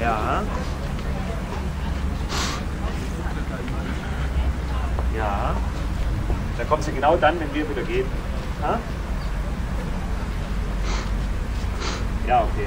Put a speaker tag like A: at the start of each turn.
A: Ja. Ja. Da kommt sie genau dann, wenn wir wieder gehen. Ha? Ja, okay.